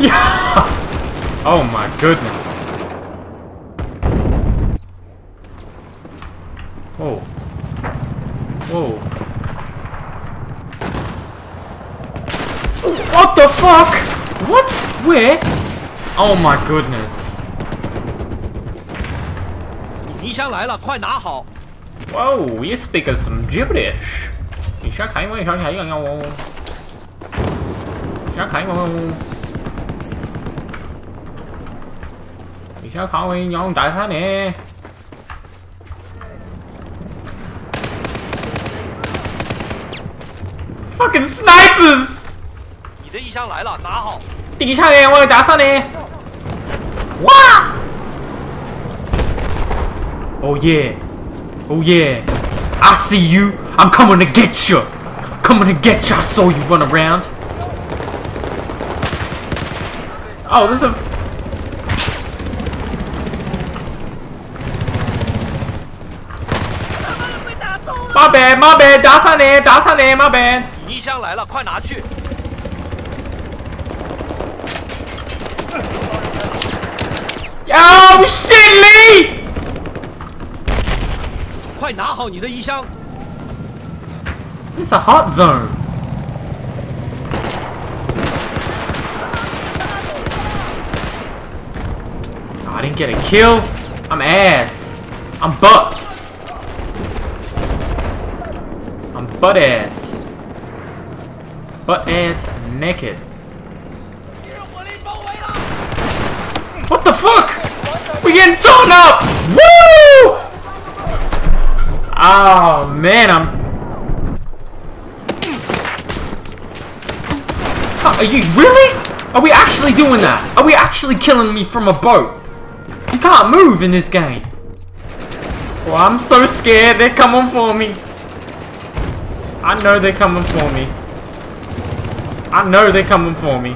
Yeah! Oh my goodness. Whoa. Whoa. What the fuck? What? Where? Oh my goodness. 泥箱来了，快拿好！ Whoa, you speak of some gibberish. 你想看我？你想看我？想看 我？你想看我？用大山呢？Fucking snipers! 你的衣箱来了，拿好！底下呢，我要打上呢。哇！Oh yeah. Oh yeah. I see you. I'm coming to get you. Coming to get you. I saw you run around. Oh, there's a... My bad, my bad. 打上你，打上呢，my bad. 你衣箱来了，快拿去！Oh shit, Lee! 快拿好你的衣箱！It's a hot zone. Oh, I didn't get a kill. I'm ass. I'm butt. Butt ass. Butt ass naked. What the fuck? We getting torn up! Woo! Oh man, I'm Fuck, are you really? Are we actually doing that? Are we actually killing me from a boat? You can't move in this game. Well, I'm so scared. They're coming for me. I know they're coming for me. I know they're coming for me.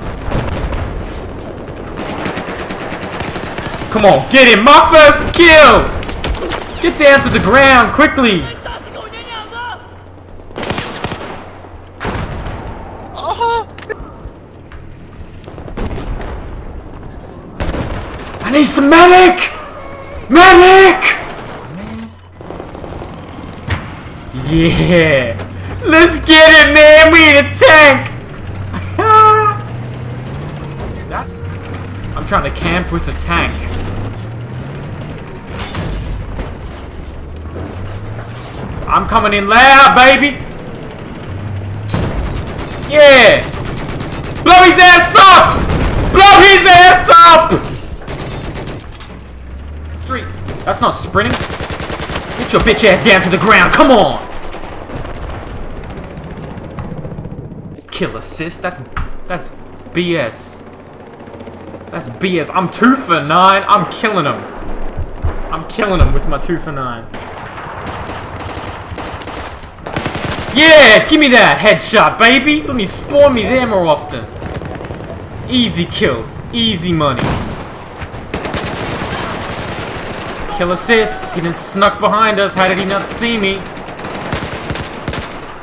Come on, get him. My first kill. Get down to the ground quickly. I need some medic! Medic! Yeah! Let's get it, man! We need a tank! I'm trying to camp with a tank. I'm coming in loud, baby! Yeah! Blow his ass up! Blow his ass up! Street. That's not sprinting. Get your bitch ass down to the ground. Come on. Kill assist. That's that's BS. That's BS. I'm two for nine. I'm killing him. I'm killing him with my two for nine. Yeah, give me that headshot, baby. Let me spawn me there more often. Easy kill. Easy money. Kill assist. He just snuck behind us. How did he not see me?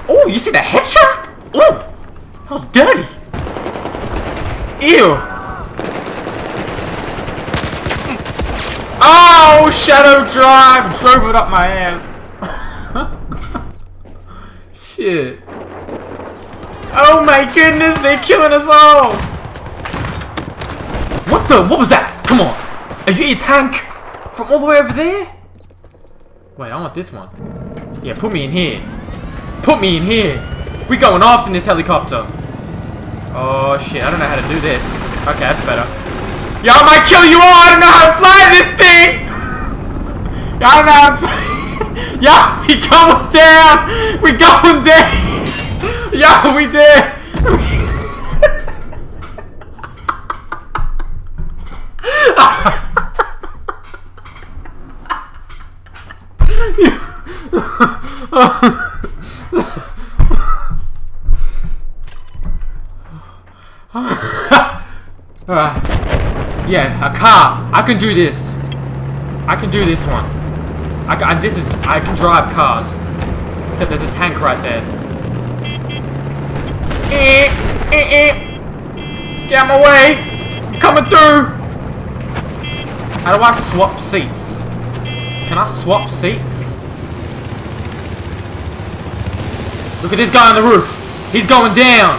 Oh, you see the headshot? Oh, that was dirty. Ew. Oh, Shadow Drive. Drove it up my ass. Shit. Oh my goodness, they're killing us all. What the? What was that? Come on. Are you a tank? From all the way over there? Wait, I want this one. Yeah, put me in here. Put me in here. We're going off in this helicopter. Oh shit, I don't know how to do this. Okay, that's better. Y'all might kill you all. I don't know how to fly this thing. Y'all don't know how to fly. Y'all, we going down. We going down. Y'all, we did. Alright. Yeah, a car. I can do this. I can do this one. I can, this is. I can drive cars. Except there's a tank right there. Eh, eh, eh. Get out my way. coming through! How do I swap seats? Can I swap seats? Look at this guy on the roof. He's going down.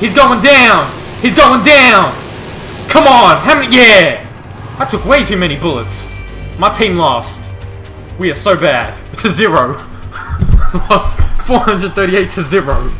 He's going down. He's going down. Come on. How many? Yeah. I took way too many bullets. My team lost. We are so bad. To zero. lost 438 to zero.